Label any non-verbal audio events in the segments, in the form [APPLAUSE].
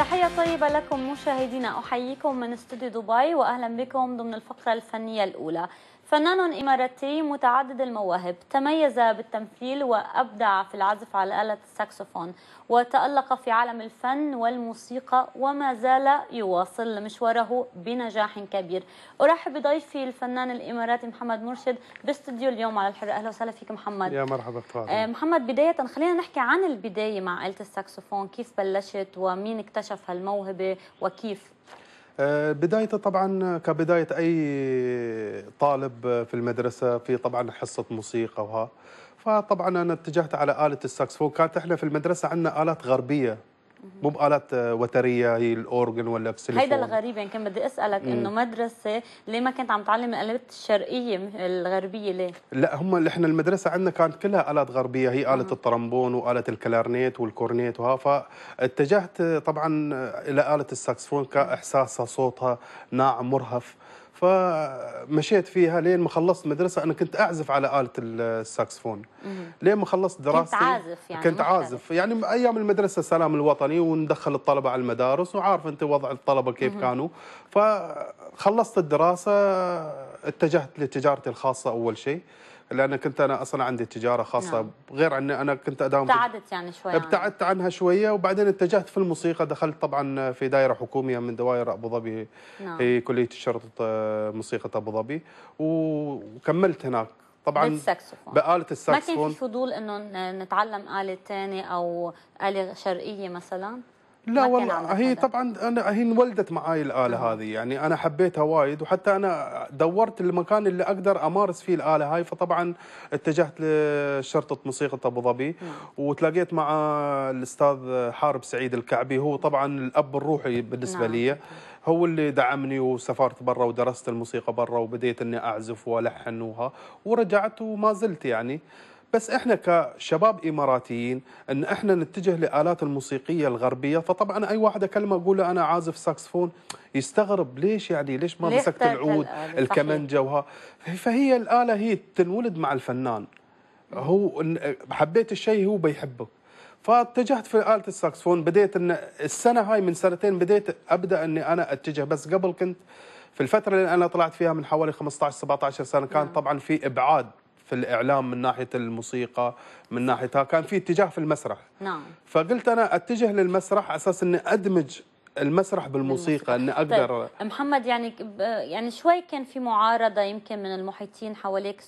تحية طيبة لكم مشاهدينا. أحييكم من استوديو دبي وأهلا بكم ضمن الفقرة الفنية الأولى. فنان إماراتي متعدد المواهب تميز بالتمثيل وأبدع في العزف على آلة الساكسفون وتألق في عالم الفن والموسيقى وما زال يواصل مشواره بنجاح كبير. أرحب بضيفي الفنان الإماراتي محمد مرشد باستديو اليوم على الحرة أهلا وسهلا فيك محمد. يا مرحبا آه، محمد بداية خلينا نحكي عن البداية مع آلة الساكسفون كيف بلشت ومين اكتشف هالموهبة وكيف؟ بدايته طبعا كبداية أي طالب في المدرسة في طبعا حصة موسيقى وها. فطبعا أنا اتجهت على آلة الساكسفون. كانت إحنا في المدرسة عندنا آلات غربية. مو بآلات وترية هي الأورجن ولا الإكسيليفون هيدا الغريب يعني كان بدي أسألك إنه مدرسة ليه ما كنت عم تعلم الالات الشرقيه الغربية ليه؟ لا هم اللي إحنا المدرسة عندنا كانت كلها آلات غربية هي آلة الطرمبون وآلة الكلارنيت والكورنيت وها فاتجهت طبعا إلى آلة الساكسفون كإحساسها صوتها ناعم مرهف. فمشيت فيها لين ما خلصت مدرسة. أنا كنت أعزف على آلة الساكسفون. لين ما خلصت دراستي كنت عازف يعني كنت. عازف. يعني أيام المدرسة السلام الوطني وندخل الطلبة على المدارس وعارف أنت وضع الطلبة كيف كانوا. فخلصت الدراسة اتجهت لتجارتي الخاصة أول شيء. لأن كنت أنا أصلا عندي تجارة خاصة نعم. غير أني أنا كنت أداوم في ابتعدت يعني شوي عنها. ابتعدت عنها شوية وبعدين اتجهت في الموسيقى دخلت طبعا في دائره حكومية من دوائر أبو ظبي نعم. هي كلية الشرطه آه، موسيقى أبو ظبي وكملت هناك طبعا بالساكسفون بآلة ما كان الساكسفون في فضول إنه نتعلم آلة ثانية أو آلة شرقية مثلا؟ لا والله هي. طبعا أنا هي انولدت معاي الآلة أها. هذه يعني أنا حبيتها وايد وحتى أنا دورت المكان اللي أقدر أمارس فيه الآلة هاي فطبعا اتجهت لشرطة موسيقى أبو ظبي. وتلاقيت مع الأستاذ حارب سعيد الكعبي هو طبعا الأب الروحي بالنسبة نعم. لي هو اللي دعمني وسافرت برا ودرست الموسيقى برا وبديت إني أعزف وألحن وها ورجعت وما زلت يعني بس إحنا كشباب إماراتيين إن إحنا نتجه لآلات الموسيقية الغربية فطبعا أي واحد أكلمه أقول له أنا عازف ساكسفون يستغرب ليش يعني ليش ما مسكت العود هالآلة؟ الكمنجة وها. فهي الآلة هي تنولد مع الفنان. هو حبيت الشيء هو بيحبه. فاتجهت في آلة الساكسفون بديت إن السنة هاي من سنتين بديت أبدأ إني أنا أتجه. بس قبل كنت في الفترة اللي أنا طلعت فيها من حوالي 15 17 سنة كان نعم. طبعا في إبعاد في الإعلام من ناحية الموسيقى من ناحيتها. كان في اتجاه في المسرح. نعم. فقلت أنا أتجه للمسرح على أساس إني أدمج المسرح بالموسيقى إني أقدر طيب محمد يعني يعني شوي كان في معارضة يمكن من المحيطين حواليك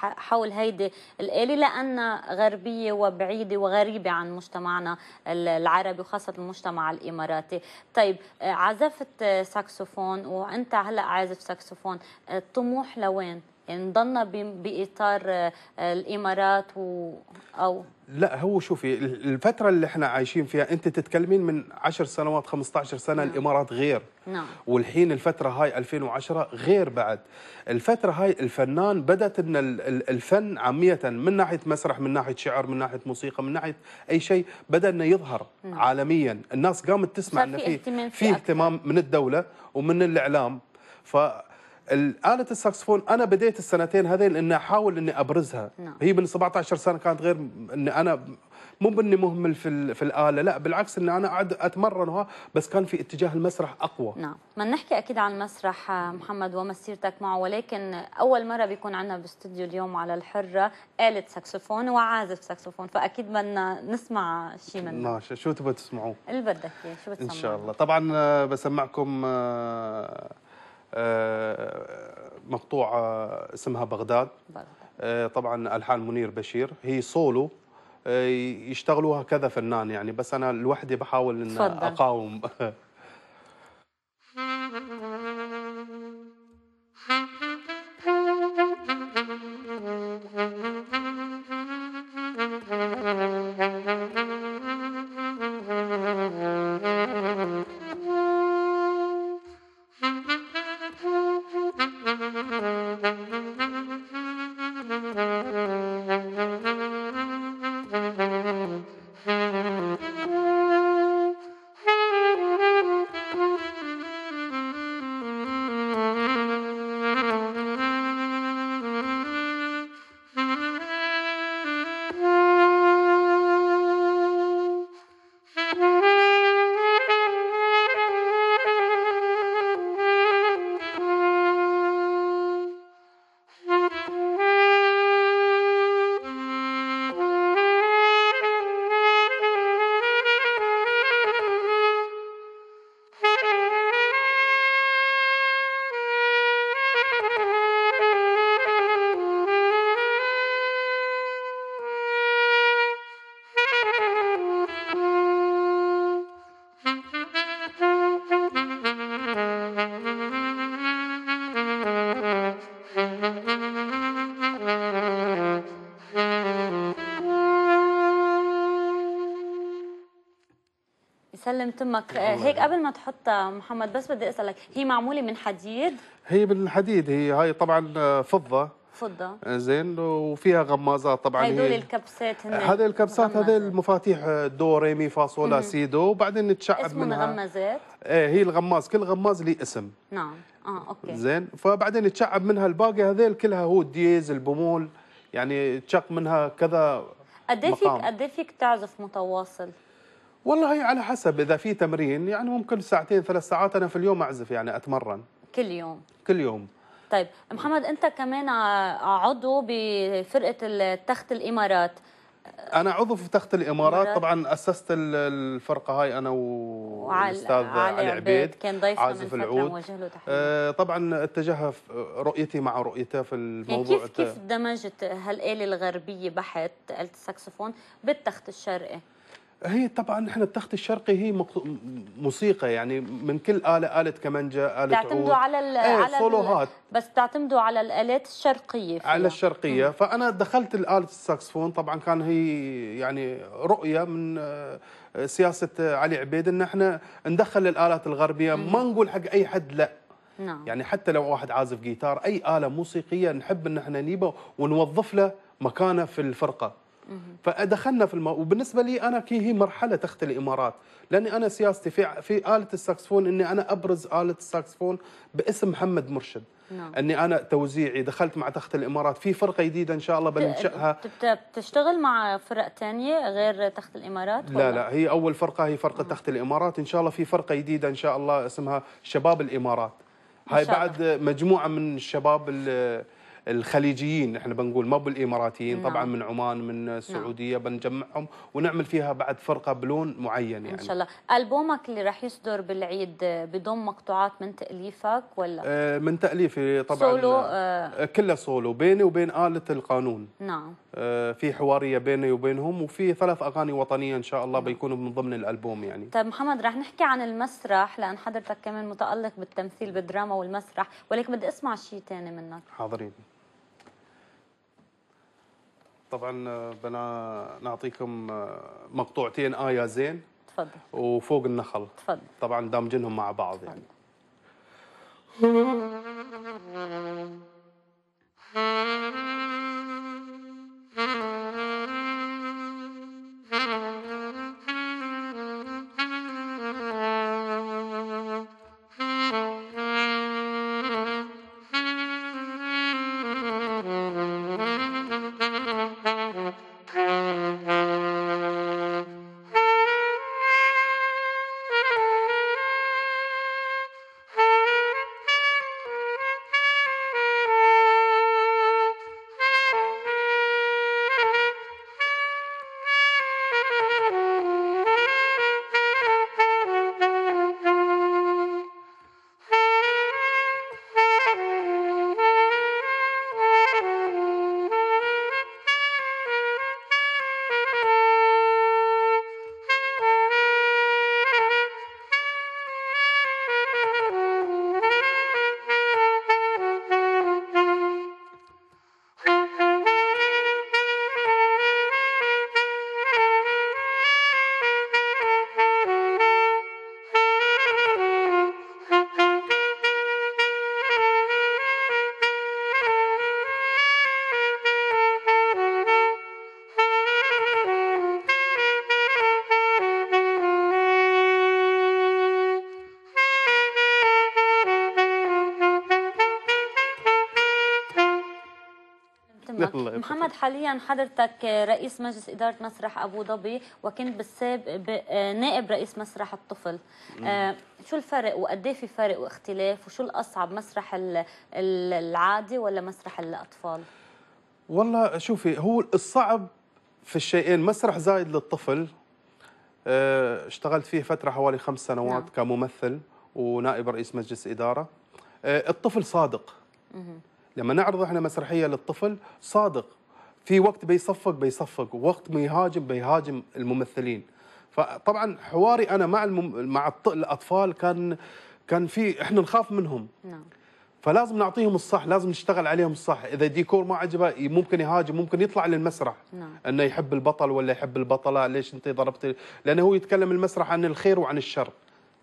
حول هيدي الآلة لأنها غربية وبعيدة وغريبة عن مجتمعنا ال- العربي وخاصة المجتمع الإماراتي. طيب عزفت ساكسفون وأنت هلأ عازف ساكسفون الطموح لوين؟ يعني نضلنا ب- بإطار آه، آه، الإمارات و أو لا هو شوفي الفترة اللي إحنا عايشين فيها أنت تتكلمين من 10 سنوات 15 سنة نعم. الإمارات غير. نعم. والحين الفترة هاي 2010 غير بعد. الفترة هاي الفنان بدأت إن ال- ال- الفن عامية من ناحية مسرح من ناحية شعر من ناحية موسيقى من ناحية أي شيء بدأ إنه يظهر عالميا. الناس قامت تسمع إنه في في اهتمام من الدولة ومن الإعلام. ف آلة الساكسفون أنا بديت السنتين هذين إني أحاول إني أبرزها. نعم. هي من 17 سنة كانت غير إني أنا مو بإني مهمل في في الآلة لا بالعكس إني أنا قاعد أتمرن وها بس كان في اتجاه المسرح أقوى. نعم. ما نحكي أكيد عن المسرح آه، محمد ومسيرتك معه ولكن أول مرة بيكون عندنا باستوديو اليوم على الحرة آلة ساكسفون وعازف ساكسفون فأكيد بدنا نسمع شيء منه ماشي. شو تبغى تسمعوه؟ اللي بدك اياه شو بتسمع إن شاء الله. طبعا آه، بسمعكم آه، مقطوعة اسمها بغداد. آه، طبعا ألحان منير بشير هي سولو آه، يشتغلوها كذا فنان يعني بس أنا لوحدي بحاول إن تفضل. [LAUGHS] يسلم تمك. آه، هيك قبل ما تحطها محمد بس بدي أسألك هي معمولة من حديد؟ هي بالحديد هي هاي طبعا آه، فضة. فضة. زين وفيها غمازات طبعا هدول الكبسات هن هذه الكبسات هذه المفاتيح آه، دو ري مي فا صول لا سي دو. وبعدين نتشعب اسمهم منها. غمازات إيه هي الغماز كل غماز له اسم. نعم. آه أوكي. زين فبعدين يتشعب منها الباقي هذيل كلها هو الديز البمول يعني تشق منها كذا قد إيه فيك. قد إيه فيك تعزف متواصل؟ والله هي على حسب إذا في تمرين يعني ممكن ساعتين ثلاث ساعات أنا في اليوم أعزف يعني أتمرن. كل يوم. كل يوم. طيب محمد أنت كمان عضو بفرقة التخت الإمارات. أنا عضو في تخت الإمارات. طبعا أسست ال- الفرقة هاي أنا والأستاذ علي عبيد كان ضيفنا من عازف فترة العود. آه، طبعا اتجه رؤيتي مع رؤيته في يعني الموضوع كيف كيف دمجت هالآلة الغربية بحت آلة الساكسفون بالتخت الشرقي؟ هي طبعا إحنا التخت الشرقي هي موسيقى يعني من كل آلة آلة كمانجا آلة عود. بتعتمدوا على ال إيه على صولوهات بس بتعتمدوا على الآلات الشرقية فيها. على الشرقية. فأنا دخلت الآلة الساكسفون طبعا كان هي يعني رؤية من آه، سياسة علي عبيد إن إحنا ندخل الآلات الغربية. ما نقول حق أي حد لا. نعم. يعني حتى لو واحد عازف جيتار أي آلة موسيقية نحب إن إحنا نجيبه ونوظف له مكانه في الفرقة. فدخلنا في المو... وبالنسبة لي أنا كي هي مرحلة تخت الإمارات لأني أنا سياستي في في آلة الساكسفون إني أنا أبرز آلة الساكسفون باسم محمد مرشد. نعم. إني أنا توزيعي دخلت مع تخت الإمارات في فرقة جديدة إن شاء الله بننشئها بت- بتشتغل مع فرق تانية غير تخت الإمارات؟ لا ولا؟ لا هي أول فرقة هي فرقة تخت الإمارات. إن شاء الله في فرقة جديدة إن شاء الله اسمها شباب الإمارات. هاي بعد مجموعة من الشباب ال- الخليجيين إحنا بنقول ما بالإماراتيين نعم. طبعا من عمان من السعودية بنجمعهم ونعمل فيها بعد فرقة بلون معين يعني. إن شاء الله. ألبومك اللي رح يصدر بالعيد بضم مقطوعات من تأليفك ولا؟ آه، من تأليفي طبعا. سولو آه. آه، كله سولو بيني وبين آلة القانون. نعم. آه، في حوارية بيني وبينهم وفي ثلاث أغاني وطنية إن شاء الله بيكونوا من ضمن الألبوم يعني. طيب محمد رح نحكي عن المسرح لأن حضرتك كمان متألق بالتمثيل بالدراما والمسرح ولكن بدي أسمع شيء تاني منك. حاضرين. طبعا آه، بنا نعطيكم آه، مقطوعتين آية زين. تفضل. وفوق النخل. تفضل. طبعا دامجينهم مع بعض يعني. تمك. [LAUGHS] يبارك محمد حاليا حضرتك رئيس مجلس إدارة مسرح أبو ظبي وكنت بالسابق ب- نائب رئيس مسرح الطفل. آه، شو الفرق وقد إيه في فرق واختلاف؟ وشو الأصعب مسرح ال- ال- العادي ولا مسرح الأطفال؟ والله شوفي هو الصعب في الشيئين مسرح زايد للطفل. آه، اشتغلت فيه فترة حوالي خمس سنوات نعم. نعم. كممثل ونائب رئيس مجلس إدارة. آه، الطفل صادق. لما نعرض إحنا مسرحية للطفل صادق. في وقت بيصفق بيصفق. وقت ما يهاجم بيهاجم الممثلين. فطبعا حواري أنا مع المم... مع الط- الأطفال كان كان في إحنا نخاف منهم. نعم. فلازم نعطيهم الصح لازم نشتغل عليهم الصح. إذا ديكور ما عجبه ممكن يهاجم ممكن يطلع للمسرح. نعم. إنه يحب البطل ولا يحب البطلة ليش أنت ضربت؟ لأنه هو يتكلم المسرح عن الخير وعن الشر.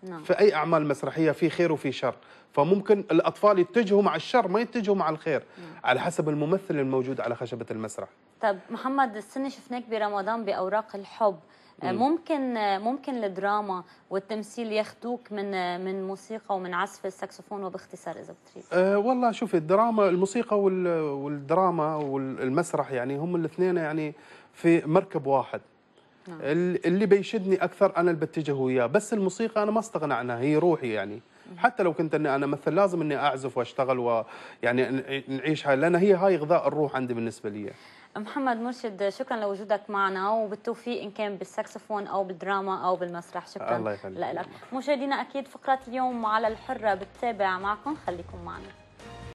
نعم. في أي أعمال مسرحية في خير وفي شر. فممكن الأطفال يتجهوا مع الشر ما يتجهوا مع الخير. على حسب الممثل الموجود على خشبة المسرح. طب محمد السنة شفناك برمضان بأوراق الحب. آه، ممكن ممكن الدراما والتمثيل ياخذوك من من موسيقى ومن عزف الساكسفون وباختصار إذا بتريد. أه والله شوفي الدراما الموسيقى وال- والدراما والمسرح يعني هم الاثنين يعني في مركب واحد. نعم. ال- اللي بيشدني أكثر أنا اللي بتجه وياه. بس الموسيقى أنا ما استغنى عنها هي روحي يعني. حتى لو كنت إني أنا مثل لازم إني أعزف وأشتغل ويعني نعيش هاي لأن هي هاي غذاء الروح عندي بالنسبة لي. محمد مرشد شكرا لوجودك معنا وبالتوفيق إن كان بالساكسفون أو بالدراما أو بالمسرح. شكرا الله يخليك. لك. مشاهدينا أكيد فقرات اليوم على الحرة بتتابع معكم خليكم معنا.